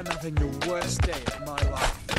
I'm having the worst day of my life.